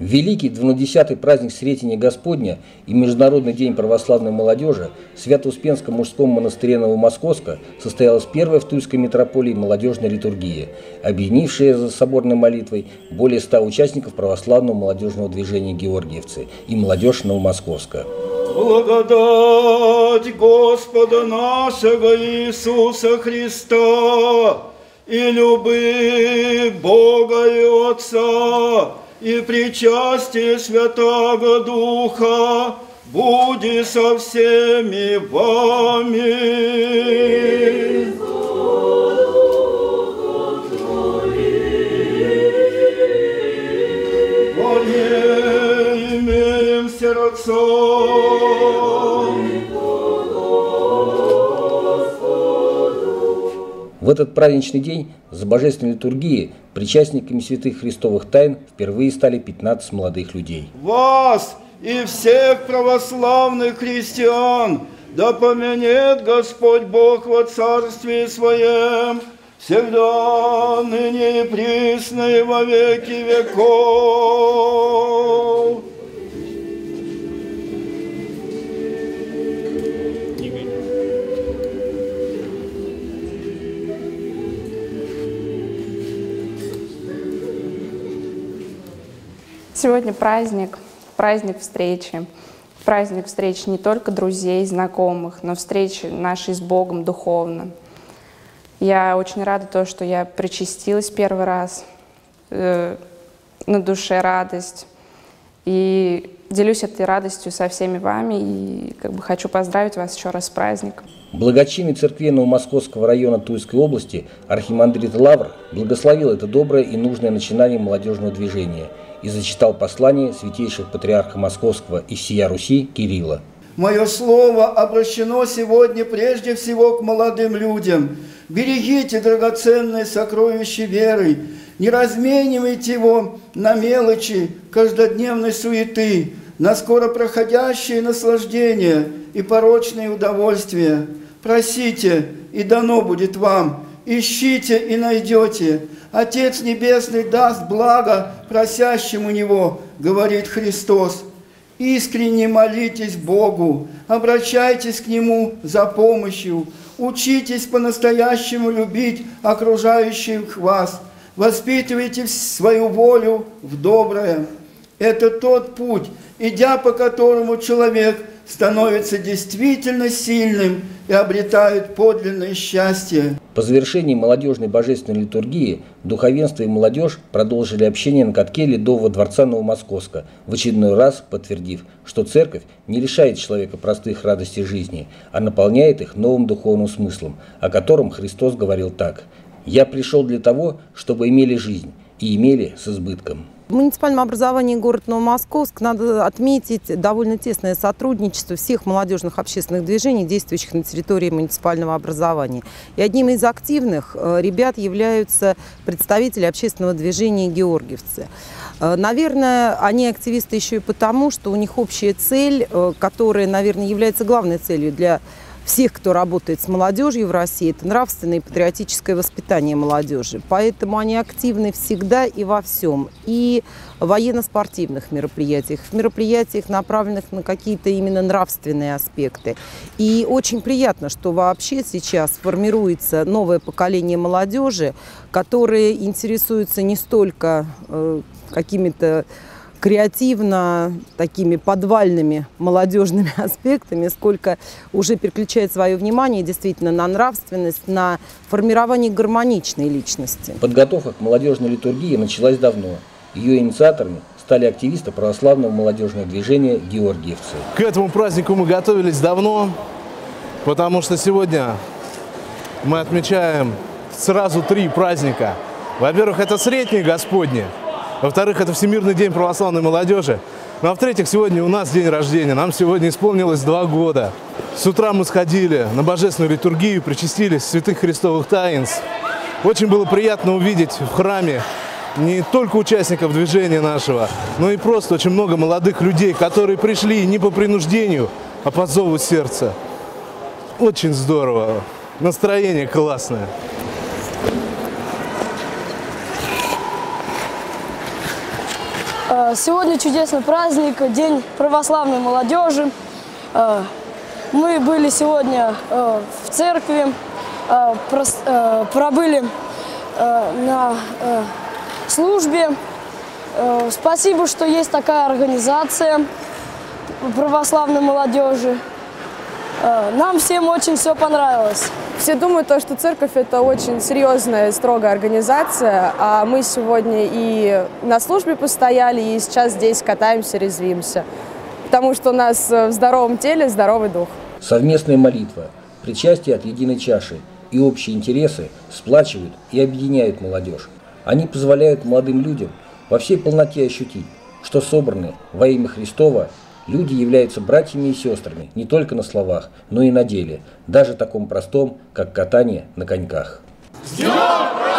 Великий 12-й праздник Сретения Господня и Международный день православной молодежи в Свято-Успенском мужском монастыре Новомосковска состоялась первая в Тульской митрополии молодежная литургия, объединившая за соборной молитвой более ста участников православного молодежного движения «Георгиевцы» и молодежь Новомосковска. Благодать Господа нашего Иисуса Христа и любы Бога и Отца и причастие Святого Духа буди со всеми вами. Более имеем сердцом. В этот праздничный день за божественной литургией причастниками святых христовых тайн впервые стали 15 молодых людей. Вас и всех православных христиан да поменет Господь Бог во Царстве Своем, всегда, ныне и присно и во веки веков. Сегодня праздник, праздник встречи. Праздник встречи не только друзей, знакомых, но встречи нашей с Богом духовно. Я очень рада то, что я причастилась первый раз, э, на душе радость. И делюсь этой радостью со всеми вами и как бы хочу поздравить вас еще раз с праздником. Благочинный церквенного Московского района Тульской области архимандрит Лавр благословил это доброе и нужное начинание молодежного движения и зачитал послание святейших патриарха Московского и сия Руси Кирилла. Мое слово обращено сегодня прежде всего к молодым людям. Берегите драгоценные сокровища веры, не разменивайте его на мелочи каждодневной суеты, на скоро проходящие наслаждения и порочные удовольствия. Просите, и дано будет вам. Ищите и найдете. Отец Небесный даст благо просящему Него, говорит Христос. Искренне молитесь Богу, обращайтесь к Нему за помощью, учитесь по-настоящему любить окружающих вас, воспитывайте свою волю в доброе. Это тот путь, идя по которому человек становится действительно сильным и обретает подлинное счастье. По завершении молодежной божественной литургии духовенство и молодежь продолжили общение на катке Ледового дворца Новомосковска, в очередной раз подтвердив, что церковь не лишает человека простых радостей жизни, а наполняет их новым духовным смыслом, о котором Христос говорил так «Я пришел для того, чтобы имели жизнь, и имели с избытком». В муниципальном образовании город Новомосковск надо отметить довольно тесное сотрудничество всех молодежных общественных движений, действующих на территории муниципального образования. И одним из активных э, ребят являются представители общественного движения «Георгиевцы». Э, наверное, они активисты еще и потому, что у них общая цель, э, которая, наверное, является главной целью для всех, кто работает с молодежью в России, это нравственное и патриотическое воспитание молодежи. Поэтому они активны всегда и во всем. И в военно-спортивных мероприятиях, в мероприятиях, направленных на какие-то именно нравственные аспекты. И очень приятно, что вообще сейчас формируется новое поколение молодежи, которые интересуются не столько э, какими-то креативно такими подвальными молодежными аспектами, сколько уже переключает свое внимание действительно на нравственность, на формирование гармоничной личности. Подготовка к молодежной литургии началась давно. Ее инициаторами стали активисты православного молодежного движения «Георгиевцы». К этому празднику мы готовились давно, потому что сегодня мы отмечаем сразу три праздника. Во-первых, это Среднее Господне – во-вторых, это Всемирный день православной молодежи. Ну а в-третьих, сегодня у нас день рождения. Нам сегодня исполнилось два года. С утра мы сходили на божественную литургию, причастились святых христовых таинств. Очень было приятно увидеть в храме не только участников движения нашего, но и просто очень много молодых людей, которые пришли не по принуждению, а по зову сердца. Очень здорово. Настроение классное. Сегодня чудесный праздник, День православной молодежи. Э, Мы были сегодня э, в церкви, э, э, пробыли э, на э, службе. Э, Спасибо, что есть такая организация православной молодежи. Э, Нам всем очень все понравилось. Все думают, то, что церковь это очень серьезная, строгая организация, а мы сегодня и на службе постояли, и сейчас здесь катаемся, резвимся. Потому что у нас э, в здоровом теле здоровый дух. Совместная молитва, причастие от единой чаши и общие интересы сплачивают и объединяют молодежь. Они позволяют молодым людям во всей полноте ощутить, что собраны во имя Христова люди являются братьями и сестрами не только на словах, но и на деле, даже таком простом, как катание на коньках. Днем